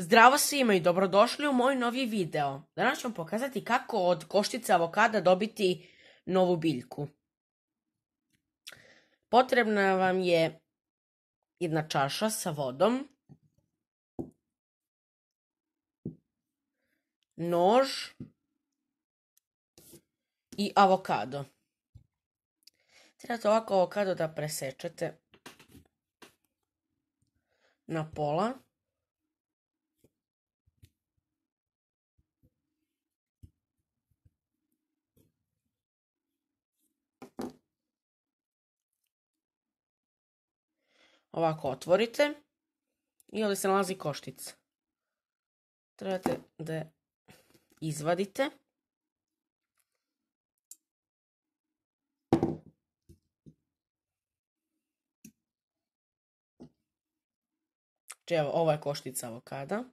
Zdravo svima i dobrodošli u moj novi video. Danas ću vam pokazati kako od koštice avokada dobiti novu biljku. Potrebna vam je jedna čaša sa vodom, nož i avokado. Trebate ovako avokado da presečete na pola. Ovako otvorite i ovdje se nalazi koštica. Trebate da je izvadite. Znači, evo, ovo je koštica avokada.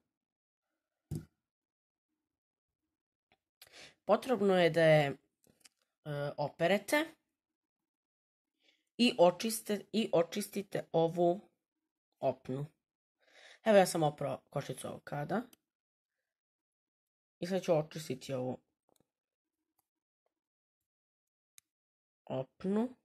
Potrebno je da je e, operete i, očiste, i očistite ovu opnu. Evo ja sam oprao košticu avokada. I sad ću očistiti ovu opnu.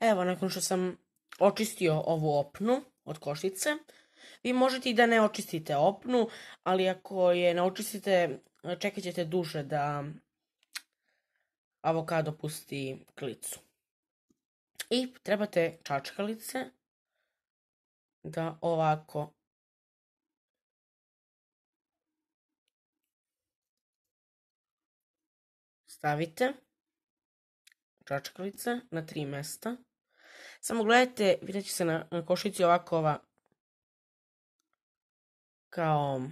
Evo, nakon što sam očistio ovu opnu od košice, vi možete i da ne očistite opnu, ali ako je ne očistite, čekat ćete duže da avokado pusti klicu. I trebate čačkalice da ovako stavite čačkalice na tri mesta. Samo gledajte, vidjet će se na, košici ovako ova kao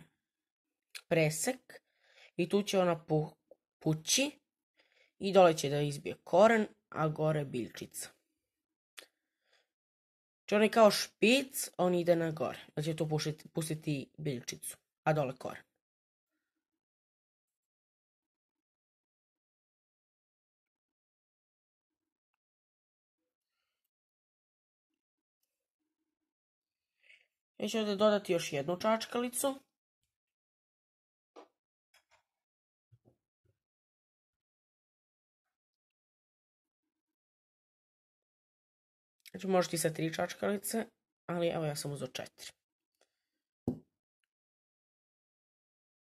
presek i tu će ona pu, pući i dole će da izbije koren, a gore biljčica. Znači on kao špic, on ide na gore. Znači tu pustiti, pustiti biljčicu, a dole koren. Ću ovdje dodati još jednu čačkalicu. Znači možete i sa tri čačkalice, ali evo ja sam uzeo četiri.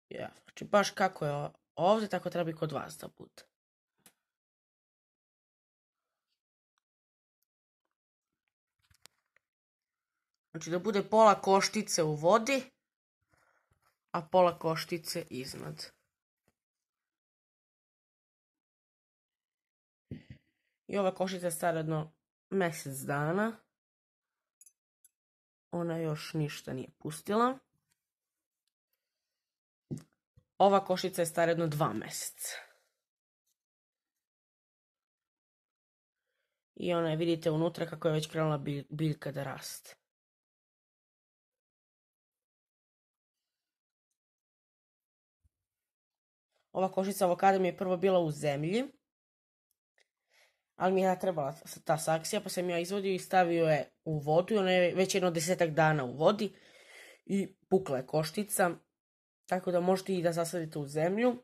Ja, znači baš kako je ovdje, tako treba i kod vas da bude. Znači da bude pola koštice u vodi, a pola koštice iznad. I ova koštica je stara jedno mjesec dana. Ona još ništa nije pustila. Ova košica je stara jedno dva mjeseca. I ona je, vidite, unutra kako je već krenula biljka da raste. Ova košica avokada mi je prvo bila u zemlji. Ali mi je trebala ta saksija, pa sam ja izvodio i stavio je u vodu. I ona je već jedno desetak dana u vodi. I pukla je koštica. Tako da možete i da zasadite u zemlju.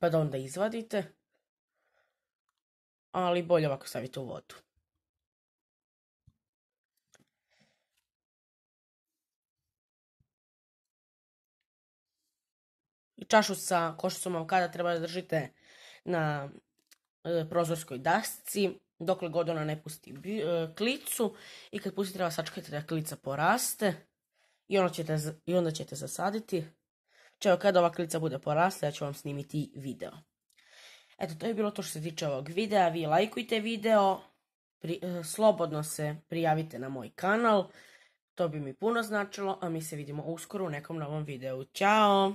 Pa da onda izvadite. Ali bolje ovako stavite u vodu. Čašu sa košicom avokada treba da držite na e, prozorskoj dasci, dokle god ona ne pusti e, klicu i kad pusti treba sačekati da klica poraste i, ono ćete, i onda ćete zasaditi. Čeo, kada ova klica bude porasla, ja ću vam snimiti video. Eto, to je bilo to što se tiče ovog videa. Vi lajkujte video, pri, e, slobodno se prijavite na moj kanal. To bi mi puno značilo, a mi se vidimo uskoro u nekom novom videu. Ćao!